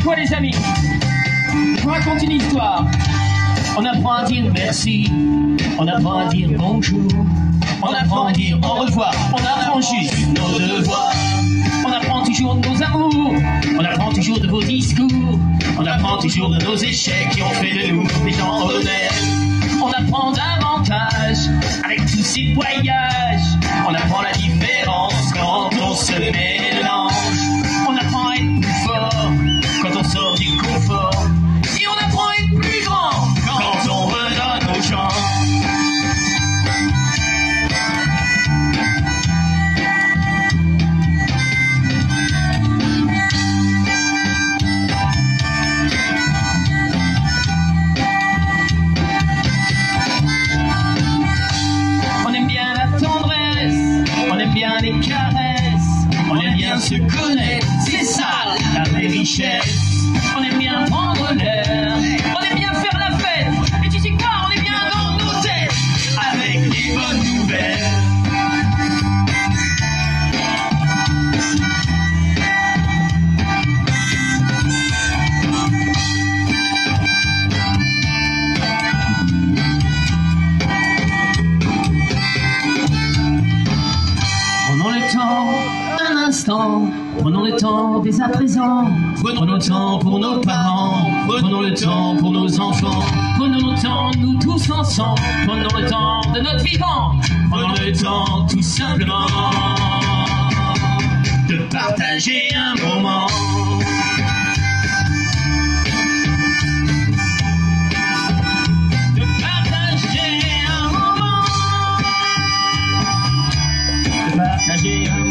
quoi les amis. Je raconte une histoire. On apprend à dire merci, on apprend à dire bonjour, on apprend à dire au revoir, on apprend juste nos devoirs. On apprend toujours de nos amours, on apprend toujours de vos discours, on apprend toujours de nos échecs qui ont fait de nous des gens honnêtes. On apprend davantage avec tous ces voyages, se connaître, c'est ça la vraie richesse. prenons le temps dès à présent, prenons le temps pour nos parents, prenons le temps pour nos enfants, prenons le temps nous tous ensemble, prenons le temps de notre vivant, prenons le temps tout simplement de partager un moment. De partager un moment.